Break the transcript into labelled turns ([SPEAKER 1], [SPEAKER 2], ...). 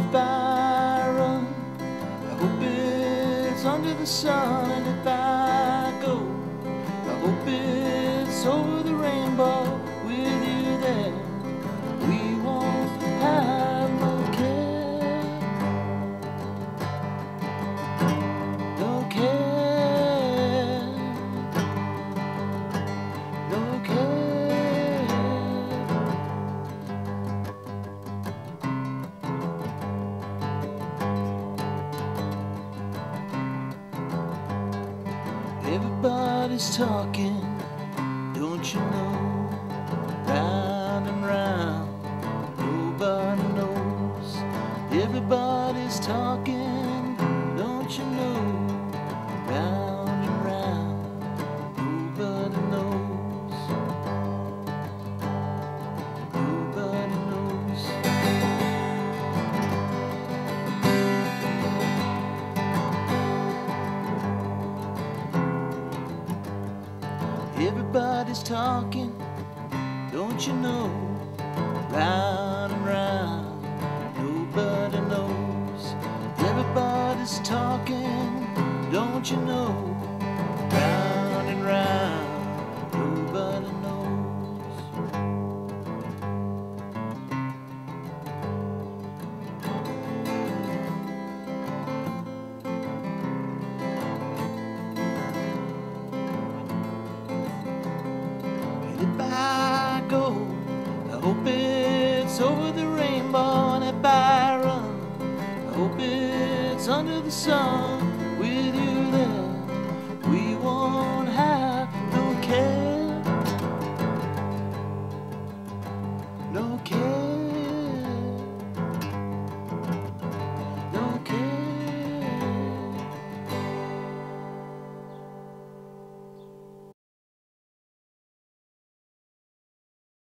[SPEAKER 1] If I run, I hope it's under the sun. And if I go, I hope it's over the Everybody's talking, don't you know? Round and round, nobody knows. Everybody's talking, Everybody's talking, don't you know? Round and round, nobody knows. Everybody's talking, don't you know? Hope it's over the rainbow. And I run, I hope it's under the sun.